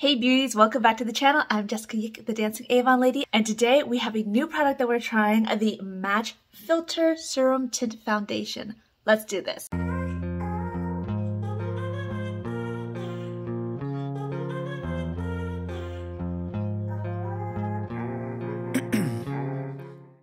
Hey beauties, welcome back to the channel. I'm Jessica Yik, the Dancing Avon Lady, and today we have a new product that we're trying, the Match Filter Serum Tint Foundation. Let's do this.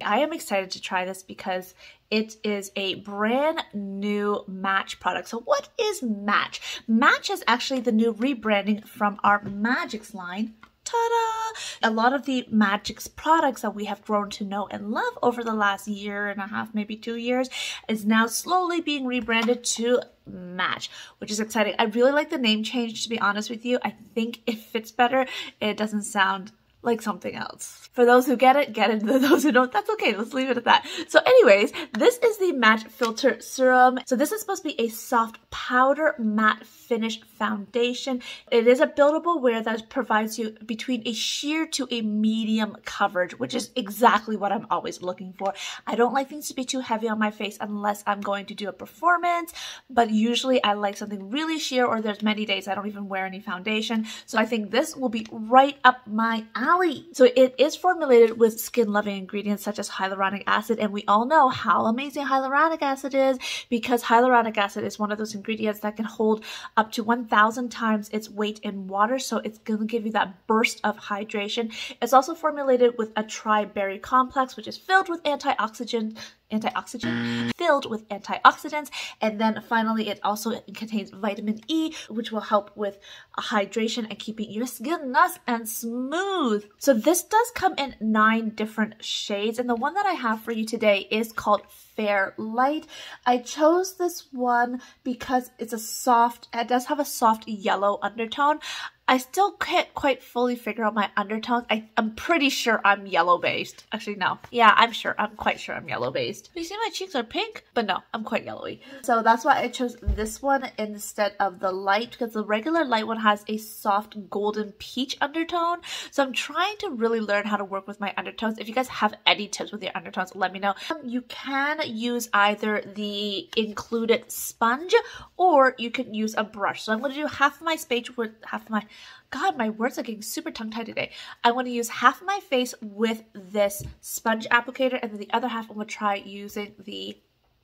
I am excited to try this because it is a brand new Match product. So what is Match? Match is actually the new rebranding from our Magix line ta-da! A lot of the Magix products that we have grown to know and love over the last year and a half, maybe two years, is now slowly being rebranded to Match, which is exciting. I really like the name change, to be honest with you. I think it fits better. It doesn't sound like something else. For those who get it, get it. For those who don't, that's okay. Let's leave it at that. So anyways, this is the Match Filter Serum. So this is supposed to be a soft powder matte finish foundation. It is a buildable wear that provides you between a sheer to a medium coverage, which is exactly what I'm always looking for. I don't like things to be too heavy on my face unless I'm going to do a performance, but usually I like something really sheer or there's many days I don't even wear any foundation. So I think this will be right up my alley. So it is formulated with skin loving ingredients such as hyaluronic acid and we all know how amazing hyaluronic acid is because hyaluronic acid is one of those ingredients that can hold up to 1000 times its weight in water so it's going to give you that burst of hydration. It's also formulated with a tri-berry complex which is filled with antioxidant antioxidant filled with antioxidants and then finally it also contains vitamin E which will help with hydration and keeping your skin nice and smooth. So this does come in nine different shades and the one that I have for you today is called Fair Light. I chose this one because it's a soft, it does have a soft yellow undertone. I still can't quite fully figure out my undertones. I, am pretty sure I'm yellow based. Actually, no. Yeah, I'm sure. I'm quite sure I'm yellow based. You see my cheeks are pink, but no, I'm quite yellowy. So that's why I chose this one instead of the light because the regular light one has a soft golden peach undertone. So I'm trying to really learn how to work with my undertones. If you guys have any tips with your undertones, let me know. Um, you can use either the included sponge or you can use a brush. So I'm going to do half of my space with half of my God, my words are getting super tongue-tied today. I want to use half of my face with this sponge applicator and then the other half I'm going to try using the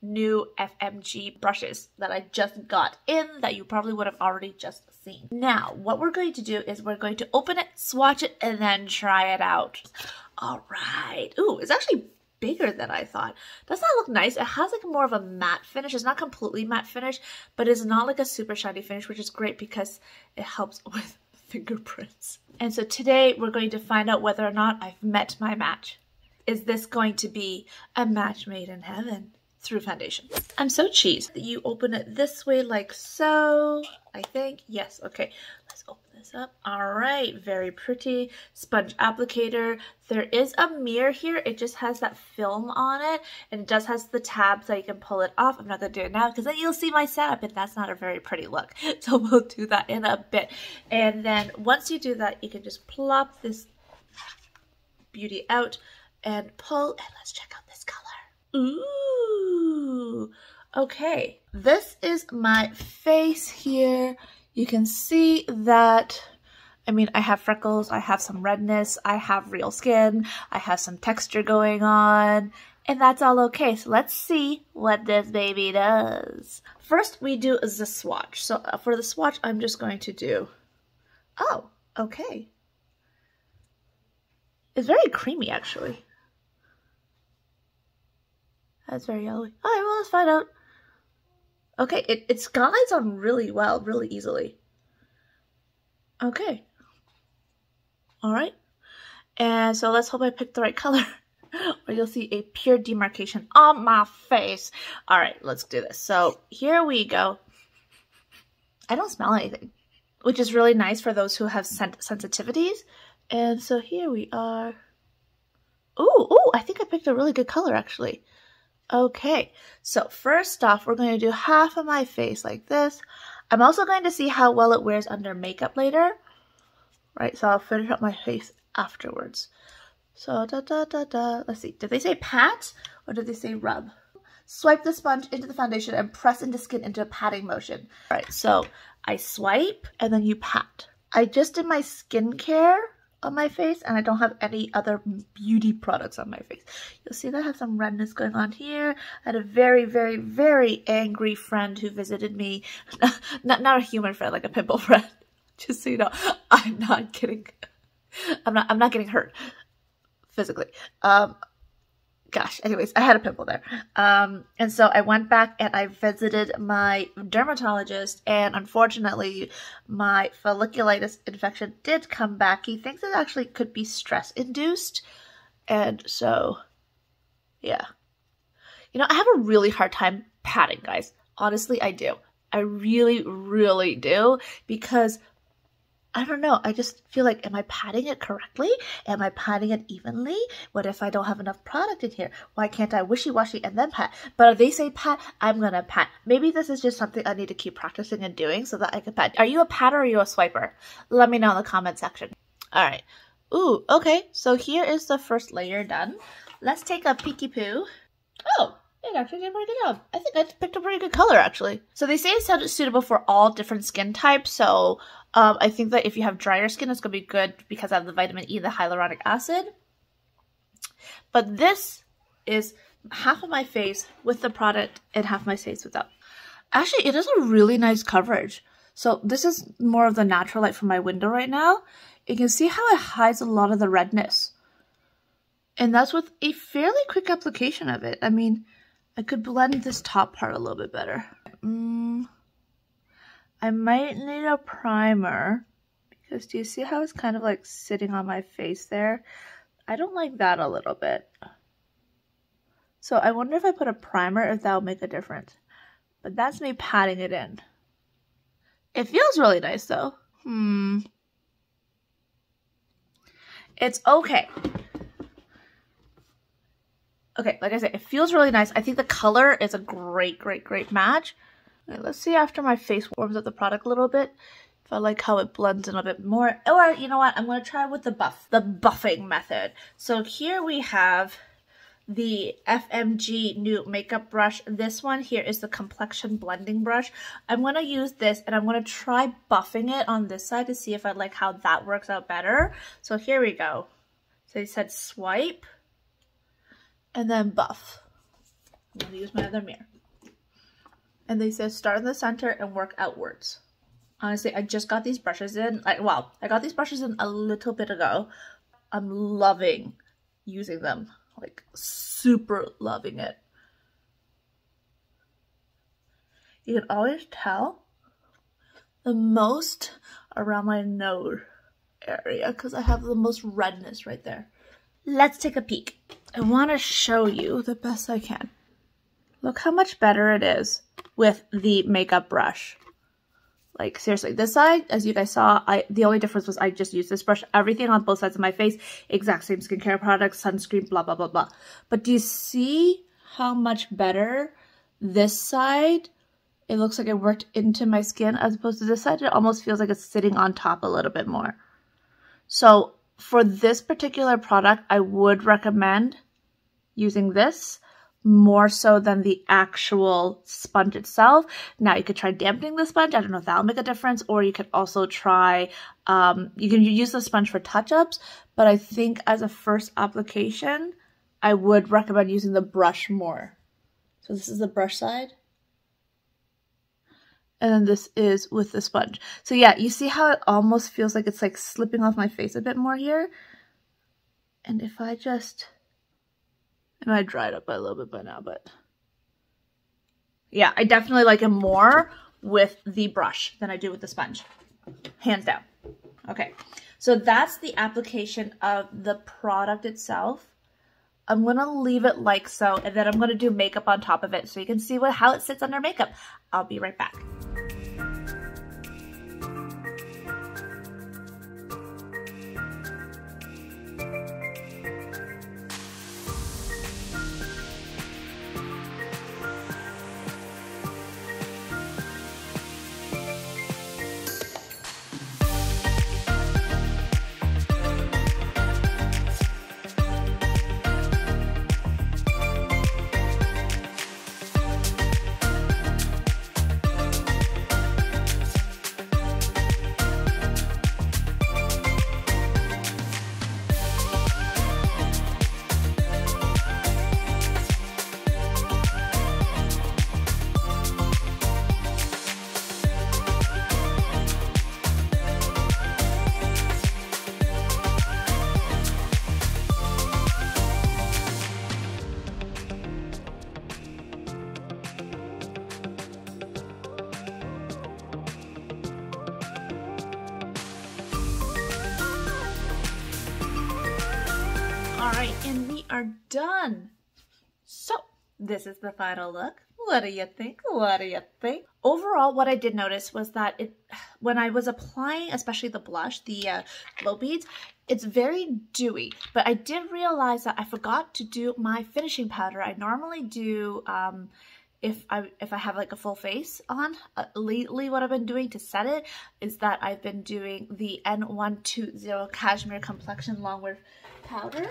new FMG brushes that I just got in that you probably would have already just seen. Now, what we're going to do is we're going to open it, swatch it, and then try it out. All right. Ooh, it's actually bigger than I thought. Does that look nice? It has like more of a matte finish. It's not completely matte finish, but it's not like a super shiny finish, which is great because it helps with fingerprints. And so today we're going to find out whether or not I've met my match. Is this going to be a match made in heaven through foundation? I'm so cheese. You open it this way like so, I think. Yes, okay. This up. All right, very pretty. Sponge applicator. There is a mirror here. It just has that film on it, and it does has the tab so you can pull it off. I'm not to do it now because then you'll see my setup, and that's not a very pretty look. So we'll do that in a bit. And then once you do that, you can just plop this beauty out and pull, and let's check out this color. Ooh, okay. This is my face here. You can see that, I mean, I have freckles, I have some redness, I have real skin, I have some texture going on, and that's all okay. So let's see what this baby does. First, we do the swatch. So uh, for the swatch, I'm just going to do, oh, okay. It's very creamy, actually. That's very yellowy. All right, well, let's find out. Okay, it, it glides on really well, really easily. Okay. Alright. And so let's hope I picked the right color. or you'll see a pure demarcation on my face. Alright, let's do this. So here we go. I don't smell anything. Which is really nice for those who have scent sensitivities. And so here we are. Ooh, ooh, I think I picked a really good color actually. Okay, so first off, we're going to do half of my face like this. I'm also going to see how well it wears under makeup later. Right, so I'll finish up my face afterwards. So, da da da da. Let's see, did they say pat or did they say rub? Swipe the sponge into the foundation and press into skin into a patting motion. All right, so I swipe and then you pat. I just did my skincare on my face and I don't have any other beauty products on my face. You'll see that I have some redness going on here. I had a very, very, very angry friend who visited me. not, not a human friend, like a pimple friend. Just so you know, I'm not kidding. I'm not, I'm not getting hurt physically. Um, gosh, anyways, I had a pimple there. Um, and so I went back and I visited my dermatologist, and unfortunately, my folliculitis infection did come back. He thinks it actually could be stress induced. And so, yeah. You know, I have a really hard time patting, guys. Honestly, I do. I really, really do because I don't know. I just feel like, am I patting it correctly? Am I patting it evenly? What if I don't have enough product in here? Why can't I wishy-washy and then pat? But if they say pat, I'm gonna pat. Maybe this is just something I need to keep practicing and doing so that I can pat. Are you a patter or are you a swiper? Let me know in the comment section. All right. Ooh, okay. So here is the first layer done. Let's take a peeky poo. Oh, actually did a pretty good job. I think I picked a pretty good color, actually. So they say it's suitable for all different skin types. So um, I think that if you have drier skin, it's going to be good because of the vitamin E, the hyaluronic acid. But this is half of my face with the product and half my face without. Actually, it is a really nice coverage. So this is more of the natural light from my window right now. You can see how it hides a lot of the redness. And that's with a fairly quick application of it. I mean, I could blend this top part a little bit better. Mm, I might need a primer because do you see how it's kind of like sitting on my face there? I don't like that a little bit. So I wonder if I put a primer if that will make a difference. But that's me patting it in. It feels really nice though. Hmm. It's okay okay, like I said, it feels really nice. I think the color is a great, great, great match. Right, let's see after my face warms up the product a little bit. If I like how it blends in a bit more. Or, you know what, I'm going to try with the buff, the buffing method. So here we have the FMG new makeup brush. This one here is the complexion blending brush. I'm going to use this and I'm going to try buffing it on this side to see if I like how that works out better. So here we go. So he said swipe and then buff. I'm going to use my other mirror. And they said start in the center and work outwards. Honestly, I just got these brushes in. Like, well, I got these brushes in a little bit ago. I'm loving using them. Like, super loving it. You can always tell the most around my nose area because I have the most redness right there. Let's take a peek. I want to show you the best I can. Look how much better it is with the makeup brush. Like seriously, this side, as you guys saw, I the only difference was I just used this brush. Everything on both sides of my face, exact same skincare products, sunscreen, blah, blah, blah, blah. But do you see how much better this side, it looks like it worked into my skin as opposed to this side? It almost feels like it's sitting on top a little bit more. So for this particular product, I would recommend using this more so than the actual sponge itself. Now you could try dampening the sponge. I don't know if that'll make a difference. Or you could also try, um, you can use the sponge for touch-ups. But I think as a first application, I would recommend using the brush more. So this is the brush side. And then this is with the sponge. So yeah, you see how it almost feels like it's like slipping off my face a bit more here? And if I just it might dried up a little bit by now, but yeah, I definitely like it more with the brush than I do with the sponge. Hands down. Okay, so that's the application of the product itself. I'm going to leave it like so, and then I'm going to do makeup on top of it so you can see what how it sits under makeup. I'll be right back. All right, and we are done. So this is the final look. What do you think? What do you think? Overall, what I did notice was that it, when I was applying, especially the blush, the uh, glow beads, it's very dewy. But I did realize that I forgot to do my finishing powder. I normally do um, if I if I have like a full face on. Uh, lately, what I've been doing to set it is that I've been doing the N120 Cashmere Complexion Longwear Powder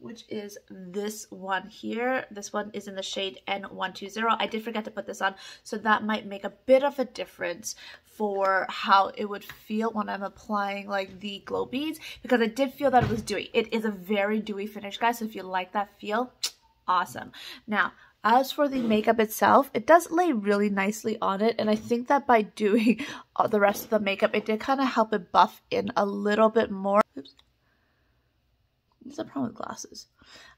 which is this one here. This one is in the shade N120. I did forget to put this on, so that might make a bit of a difference for how it would feel when I'm applying like the glow beads because I did feel that it was dewy. It is a very dewy finish, guys, so if you like that feel, awesome. Now, as for the makeup itself, it does lay really nicely on it, and I think that by doing the rest of the makeup, it did kind of help it buff in a little bit more. Oops. What's the problem with glasses?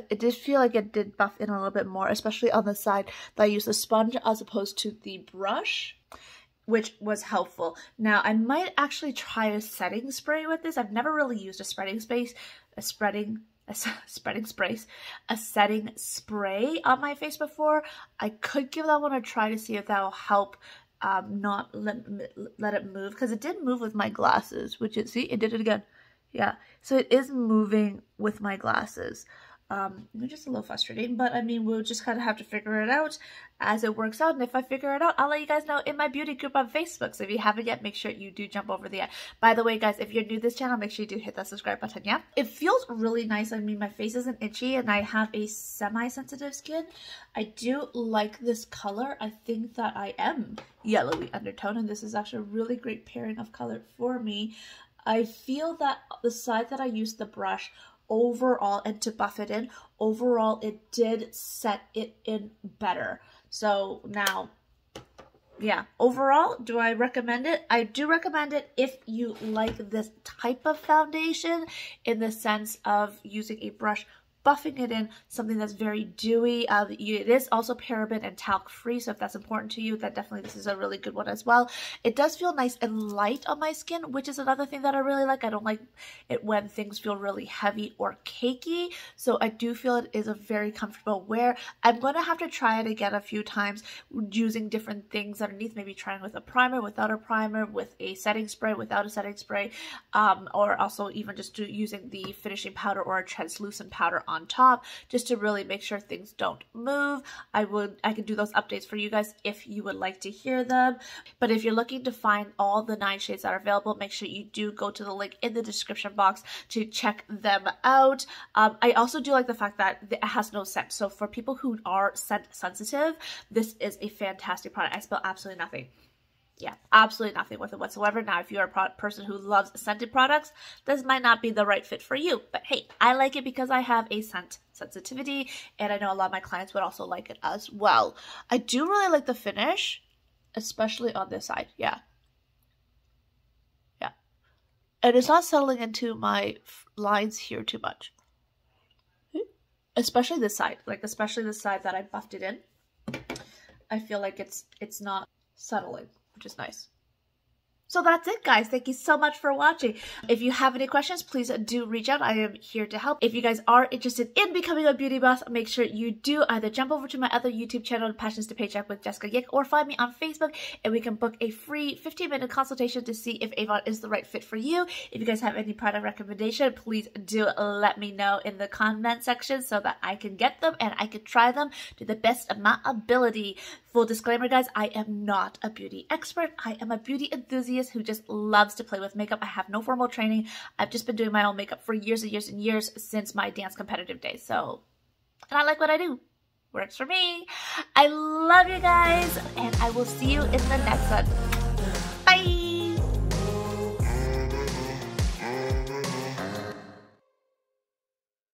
It did feel like it did buff in a little bit more, especially on the side that I used the sponge as opposed to the brush which was helpful. Now, I might actually try a setting spray with this. I've never really used a spreading space, a spreading, a spreading sprays, a setting spray on my face before. I could give that one a try to see if that will help um, not let, let it move because it did move with my glasses, which is, see, it did it again. Yeah, so it is moving with my glasses. Um, just a little frustrating, but I mean, we'll just kind of have to figure it out as it works out. And if I figure it out, I'll let you guys know in my beauty group on Facebook. So if you haven't yet, make sure you do jump over there. By the way, guys, if you're new to this channel, make sure you do hit that subscribe button, yeah? It feels really nice. I mean, my face isn't itchy and I have a semi-sensitive skin. I do like this color. I think that I am yellowy undertone, and this is actually a really great pairing of color for me. I feel that the side that I used the brush overall and to buff it in, overall it did set it in better. So now, yeah, overall, do I recommend it? I do recommend it if you like this type of foundation in the sense of using a brush buffing it in something that's very dewy. Uh, it is also paraben and talc free, so if that's important to you, then definitely this is a really good one as well. It does feel nice and light on my skin, which is another thing that I really like. I don't like it when things feel really heavy or cakey, so I do feel it is a very comfortable wear. I'm going to have to try it again a few times using different things underneath, maybe trying with a primer, without a primer, with a setting spray, without a setting spray, um, or also even just using the finishing powder or a translucent powder on top just to really make sure things don't move. I would I can do those updates for you guys if you would like to hear them. But if you're looking to find all the nine shades that are available, make sure you do go to the link in the description box to check them out. Um, I also do like the fact that it has no scent. So for people who are scent sensitive, this is a fantastic product. I smell absolutely nothing yeah, absolutely nothing with it whatsoever. Now, if you're a person who loves scented products, this might not be the right fit for you. But hey, I like it because I have a scent sensitivity, and I know a lot of my clients would also like it as well. I do really like the finish, especially on this side. Yeah. Yeah. And it's not settling into my lines here too much. Especially this side, like especially the side that I buffed it in. I feel like it's it's not settling which is nice. So that's it, guys. Thank you so much for watching. If you have any questions, please do reach out. I am here to help. If you guys are interested in becoming a beauty boss, make sure you do either jump over to my other YouTube channel, Passions to Paycheque with Jessica Yik, or find me on Facebook, and we can book a free 15-minute consultation to see if Avon is the right fit for you. If you guys have any product recommendation, please do let me know in the comment section so that I can get them and I can try them to the best of my ability. Full disclaimer, guys, I am not a beauty expert. I am a beauty who just loves to play with makeup. I have no formal training. I've just been doing my own makeup for years and years and years since my dance competitive days. So, and I like what I do. Works for me. I love you guys, and I will see you in the next one.